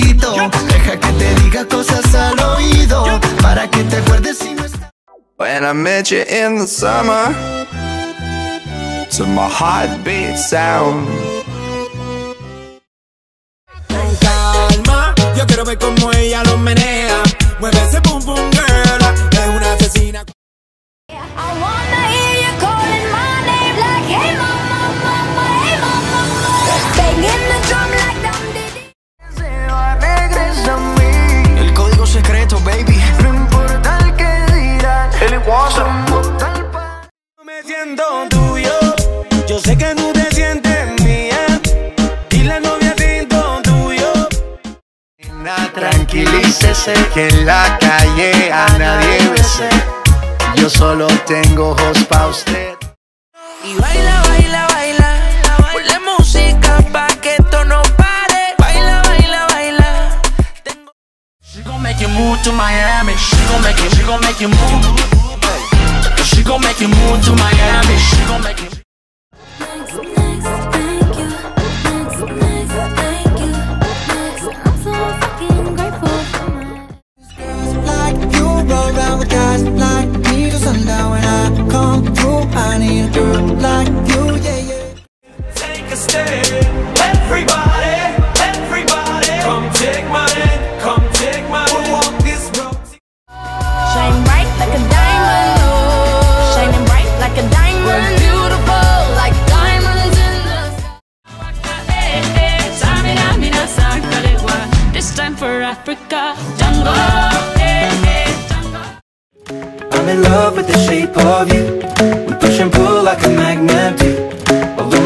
despacito. Deja que te diga cosas al oído. Para que te acuerdes si no estás. When I met you in the summer To my heartbeat sound Con calma, yo quiero ver cómo ella lo menea. Mueve ese pum pum sé que no te sientes mía. Y la novia siento tuyo. Tranquilícese que en la calle a nadie besé. Yo solo tengo ojos pa' usted. Y baila, baila, baila. Ponle música pa' que esto no pare. Baila, baila, baila. Tengo... She gon' make you move to Miami. She gon' make you, she gon' make you move. She gon' make you move to Miami. She gon' make you. For Africa, jungle, eh, eh, jungle. I'm in love with the shape of you. We push and pull like a magnet do. Although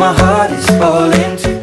my heart is falling too